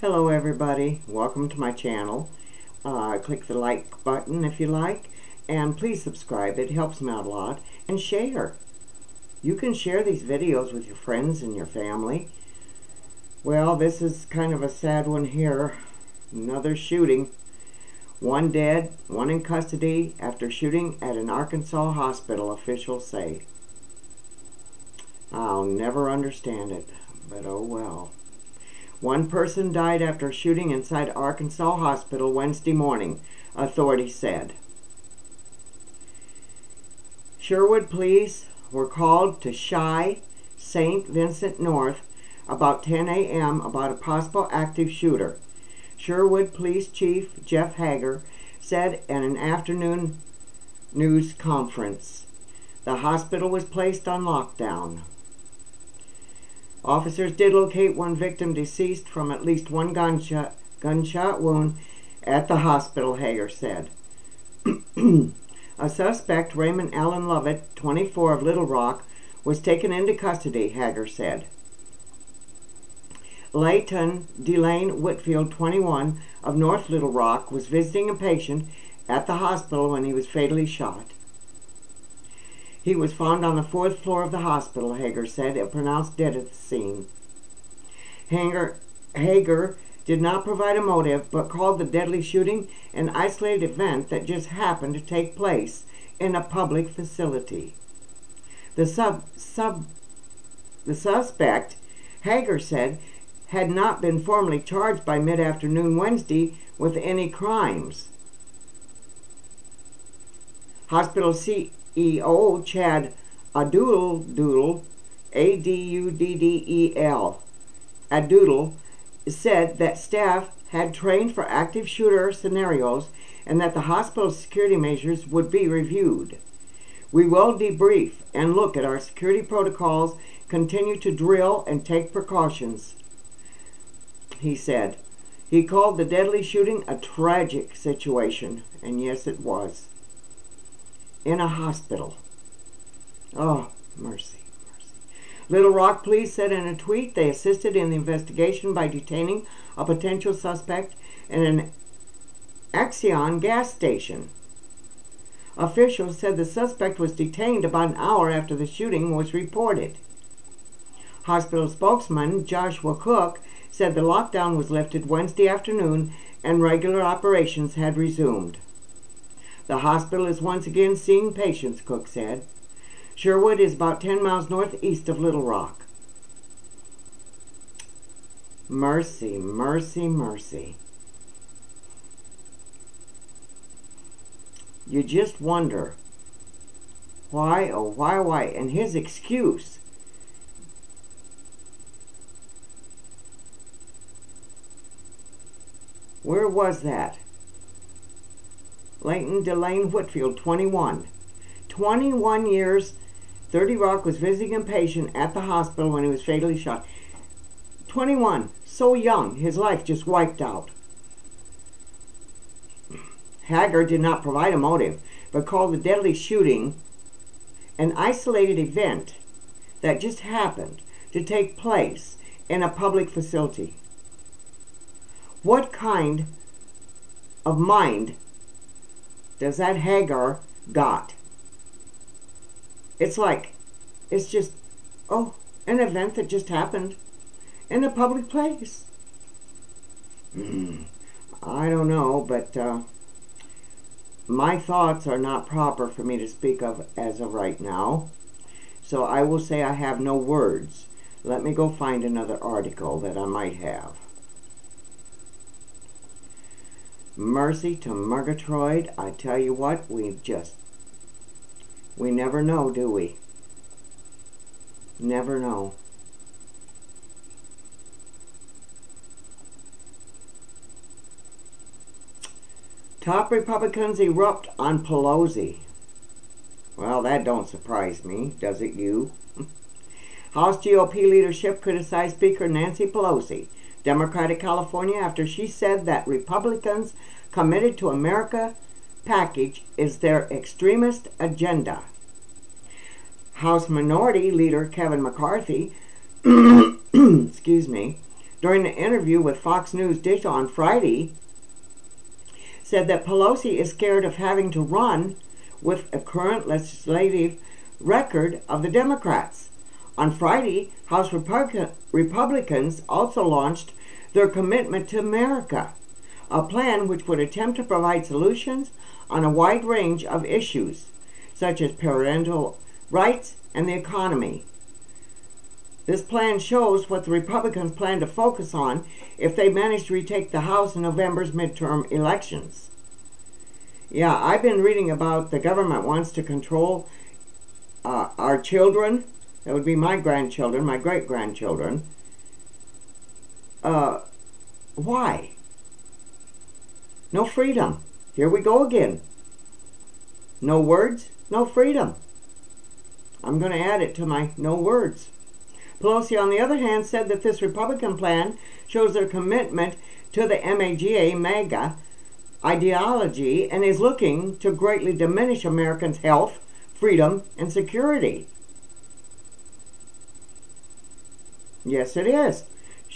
Hello everybody, welcome to my channel. Uh, click the like button if you like, and please subscribe, it helps me out a lot, and share. You can share these videos with your friends and your family. Well, this is kind of a sad one here. Another shooting. One dead, one in custody after shooting at an Arkansas hospital, officials say. I'll never understand it, but oh well. One person died after a shooting inside Arkansas hospital Wednesday morning, authorities said. Sherwood police were called to Chi St. Vincent North about 10 a.m. about a possible active shooter. Sherwood Police Chief Jeff Hager said in an afternoon news conference. The hospital was placed on lockdown. Officers did locate one victim deceased from at least one gunshot, gunshot wound at the hospital, Hager said. a suspect, Raymond Allen Lovett, 24 of Little Rock, was taken into custody, Hager said. Layton Delane Whitfield, 21, of North Little Rock, was visiting a patient at the hospital when he was fatally shot. He was found on the fourth floor of the hospital, Hager said, and pronounced dead at the scene. Hager, Hager did not provide a motive, but called the deadly shooting an isolated event that just happened to take place in a public facility. The sub, sub, the suspect, Hager said, had not been formally charged by mid-afternoon Wednesday with any crimes. Hospital CEO Chad Aduddell, Doodle, A-D-U-D-D-E-L, Aduddell, said that staff had trained for active shooter scenarios and that the hospital's security measures would be reviewed. We will debrief and look at our security protocols, continue to drill and take precautions he said. He called the deadly shooting a tragic situation, and yes, it was. In a hospital. Oh, mercy, mercy. Little Rock Police said in a tweet they assisted in the investigation by detaining a potential suspect in an Exxon gas station. Officials said the suspect was detained about an hour after the shooting was reported. Hospital spokesman Joshua Cook said the lockdown was lifted Wednesday afternoon and regular operations had resumed. The hospital is once again seeing patients, Cook said. Sherwood is about 10 miles northeast of Little Rock. Mercy, mercy, mercy. You just wonder why, oh, why, why? And his excuse Where was that? Layton Delane Whitfield, 21. 21 years, 30 Rock was visiting a patient at the hospital when he was fatally shot. 21, so young, his life just wiped out. Hager did not provide a motive, but called the deadly shooting an isolated event that just happened to take place in a public facility. What kind of mind does that Hager got? It's like, it's just, oh, an event that just happened in a public place. Mm, I don't know, but uh, my thoughts are not proper for me to speak of as of right now. So I will say I have no words. Let me go find another article that I might have. Mercy to Murgatroyd. I tell you what, we just, we never know, do we? Never know. Top Republicans erupt on Pelosi. Well, that don't surprise me, does it you? House GOP leadership criticized Speaker Nancy Pelosi Democratic California after she said that Republicans committed to America package is their extremist agenda. House Minority Leader Kevin McCarthy, excuse me, during an interview with Fox News Dish on Friday, said that Pelosi is scared of having to run with a current legislative record of the Democrats. On Friday, House Republicans also launched their commitment to America, a plan which would attempt to provide solutions on a wide range of issues, such as parental rights and the economy. This plan shows what the Republicans plan to focus on if they manage to retake the House in November's midterm elections. Yeah, I've been reading about the government wants to control uh, our children. That would be my grandchildren, my great grandchildren. Uh, why? No freedom. Here we go again. No words, no freedom. I'm going to add it to my no words. Pelosi, on the other hand, said that this Republican plan shows their commitment to the MAGA, MAGA ideology and is looking to greatly diminish Americans' health, freedom, and security. Yes, it is.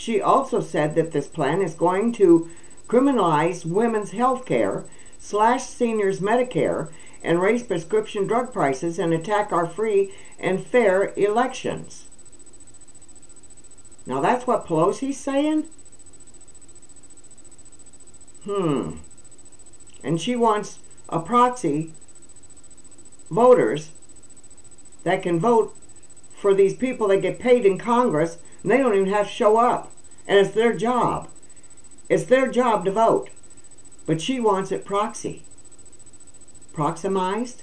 She also said that this plan is going to criminalize women's health care, slash seniors' Medicare, and raise prescription drug prices and attack our free and fair elections. Now that's what Pelosi's saying? Hmm. And she wants a proxy voters that can vote for these people that get paid in Congress and they don't even have to show up. And it's their job. It's their job to vote. But she wants it proxy. Proximized?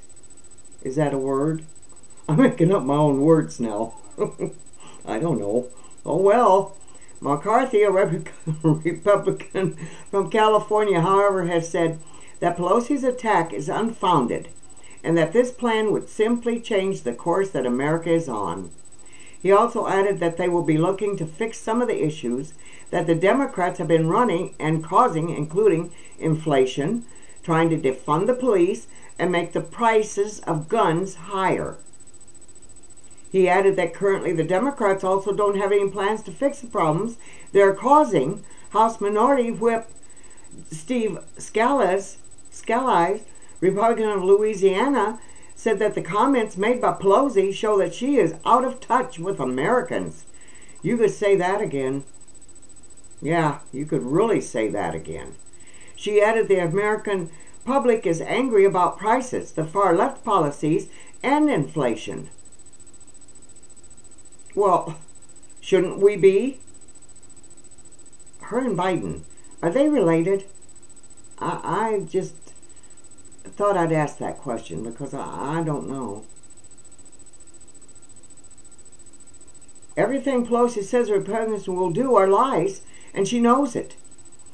Is that a word? I'm making up my own words now. I don't know. Oh well. McCarthy, a Republican from California, however, has said that Pelosi's attack is unfounded and that this plan would simply change the course that America is on. He also added that they will be looking to fix some of the issues that the Democrats have been running and causing, including inflation, trying to defund the police, and make the prices of guns higher. He added that currently the Democrats also don't have any plans to fix the problems they're causing. House Minority Whip Steve Scalise, Scalise, Republican of Louisiana, said that the comments made by Pelosi show that she is out of touch with Americans. You could say that again. Yeah, you could really say that again. She added the American public is angry about prices, the far left policies, and inflation. Well, shouldn't we be? Her and Biden, are they related? I, I just thought I'd ask that question because I, I don't know. Everything Pelosi says Republicans will do are lies, and she knows it.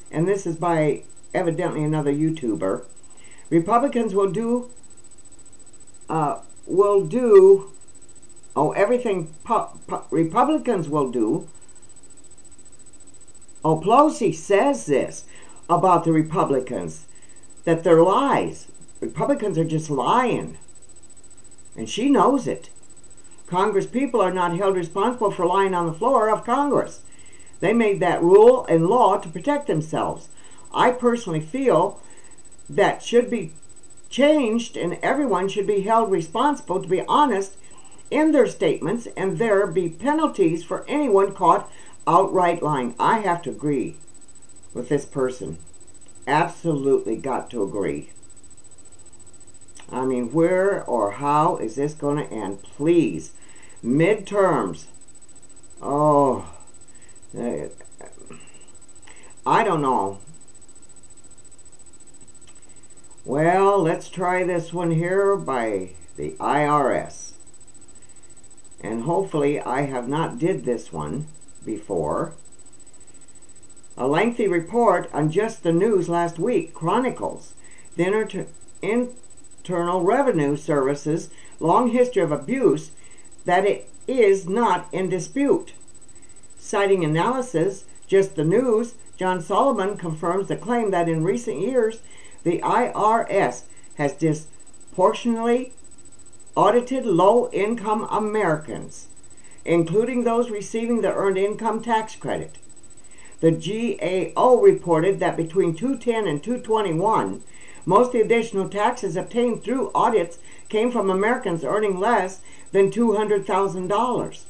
And this is by evidently another YouTuber. Republicans will do uh, will do oh everything Republicans will do. Oh, Pelosi says this about the Republicans that they're lies. Republicans are just lying, and she knows it. Congress people are not held responsible for lying on the floor of Congress. They made that rule and law to protect themselves. I personally feel that should be changed and everyone should be held responsible to be honest in their statements and there be penalties for anyone caught outright lying. I have to agree with this person. Absolutely got to agree. I mean, where or how is this going to end? Please. Midterms. Oh, I don't know. Well, let's try this one here by the IRS. And hopefully I have not did this one before. A lengthy report on just the news last week chronicles the inter Internal Revenue Service's long history of abuse that it is not in dispute. Citing analysis, just the news, John Solomon confirms the claim that in recent years, the IRS has disproportionately audited low income Americans, including those receiving the Earned Income Tax Credit. the GAO reported that between 210 and 221, most of the additional taxes obtained through audits came from Americans earning less than $200,000.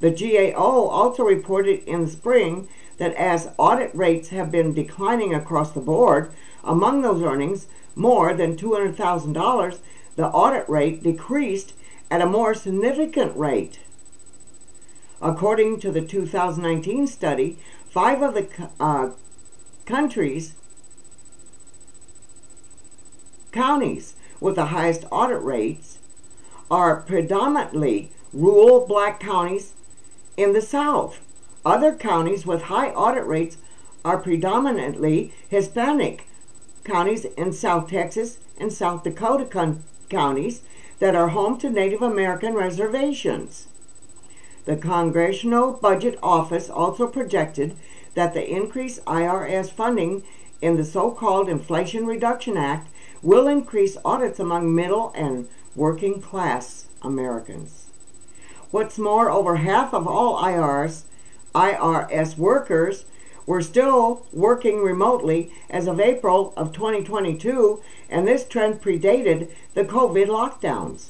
The GAO also reported in the spring that as audit rates have been declining across the board, among those earnings more than $200,000, the audit rate decreased at a more significant rate. According to the 2019 study, five of the uh, countries, counties with the highest audit rates are predominantly rural black counties in the South. Other counties with high audit rates are predominantly Hispanic counties in South Texas and South Dakota counties that are home to Native American reservations. The Congressional Budget Office also projected that the increased IRS funding in the so-called Inflation Reduction Act will increase audits among middle and working class Americans. What's more, over half of all IRS, IRS workers were still working remotely as of April of 2022, and this trend predated the COVID lockdowns.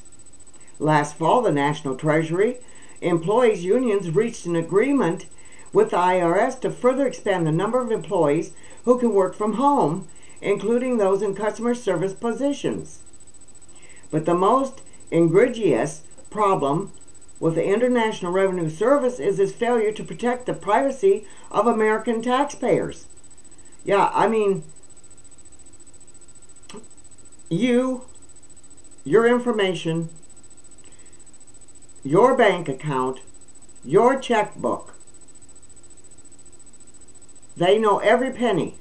Last fall, the National Treasury employees unions reached an agreement with the IRS to further expand the number of employees who can work from home, including those in customer service positions. But the most egregious problem with the International Revenue Service is its failure to protect the privacy of American taxpayers. Yeah, I mean, you, your information, your bank account, your checkbook. They know every penny.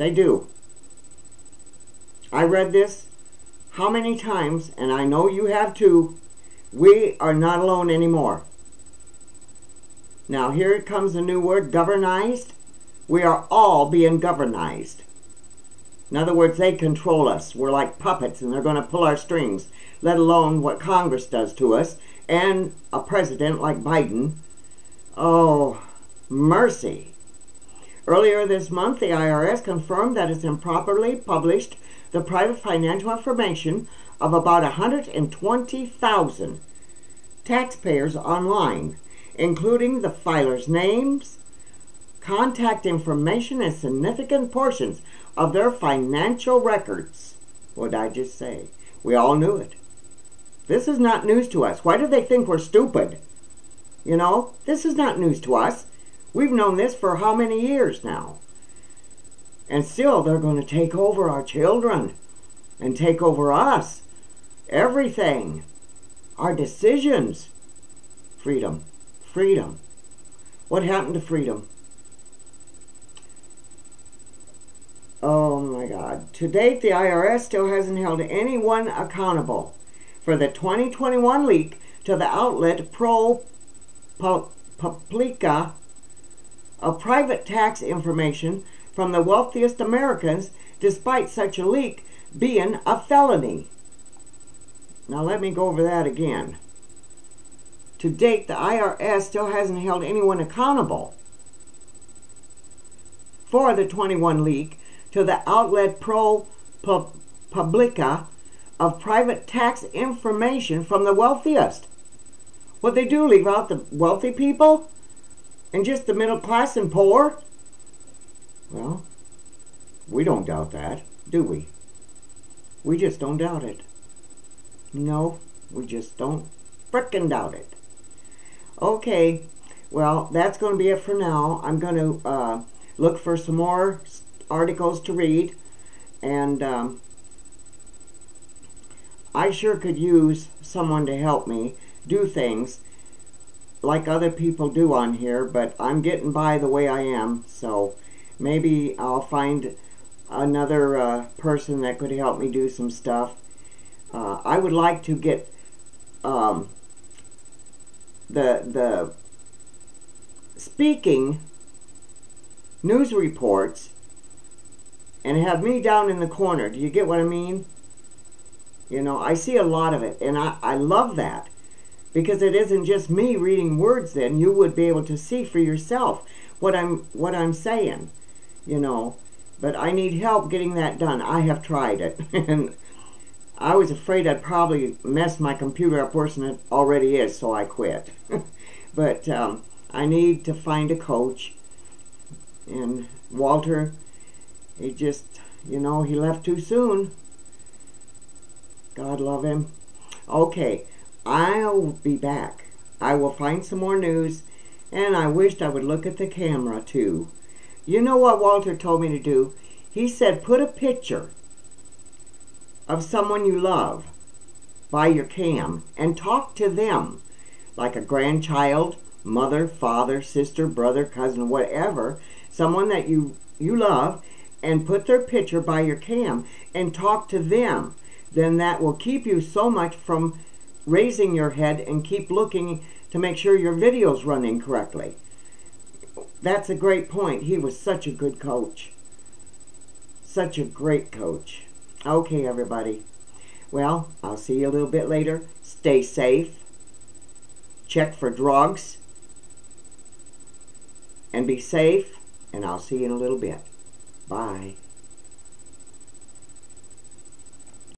They do. I read this how many times, and I know you have too. We are not alone anymore. Now, here comes a new word, governized. We are all being governized. In other words, they control us. We're like puppets and they're going to pull our strings let alone what Congress does to us, and a president like Biden. Oh, mercy. Earlier this month, the IRS confirmed that it's improperly published the private financial information of about 120,000 taxpayers online, including the filers' names, contact information, and significant portions of their financial records. What did I just say? We all knew it. This is not news to us. Why do they think we're stupid? You know, this is not news to us. We've known this for how many years now? And still, they're going to take over our children and take over us. Everything. Our decisions. Freedom. Freedom. What happened to freedom? Oh my God. To date, the IRS still hasn't held anyone accountable for the 2021 leak to the outlet Pro ProPublica of private tax information from the wealthiest Americans, despite such a leak being a felony. Now let me go over that again. To date, the IRS still hasn't held anyone accountable for the 21 leak to the outlet ProPublica of private tax information from the wealthiest. What they do, leave out the wealthy people and just the middle class and poor? Well, we don't doubt that, do we? We just don't doubt it. No, we just don't frickin' doubt it. Okay, well, that's going to be it for now. I'm going to uh, look for some more articles to read and um, I sure could use someone to help me do things like other people do on here, but I'm getting by the way I am, so maybe I'll find another uh, person that could help me do some stuff. Uh, I would like to get um, the the speaking news reports and have me down in the corner. Do you get what I mean? You know, I see a lot of it, and I, I love that. Because it isn't just me reading words then. You would be able to see for yourself what I'm what I'm saying you know. But I need help getting that done. I have tried it. And I was afraid I'd probably mess my computer up worse than it already is so I quit. But um, I need to find a coach. And Walter he just you know he left too soon. God love him. Okay I'll be back. I will find some more news, and I wished I would look at the camera too. You know what Walter told me to do? He said put a picture of someone you love by your cam and talk to them like a grandchild, mother, father, sister, brother, cousin, whatever, someone that you you love and put their picture by your cam and talk to them. Then that will keep you so much from raising your head and keep looking to make sure your video's running correctly. That's a great point. He was such a good coach. Such a great coach. Okay, everybody. Well, I'll see you a little bit later. Stay safe. Check for drugs. And be safe. And I'll see you in a little bit. Bye.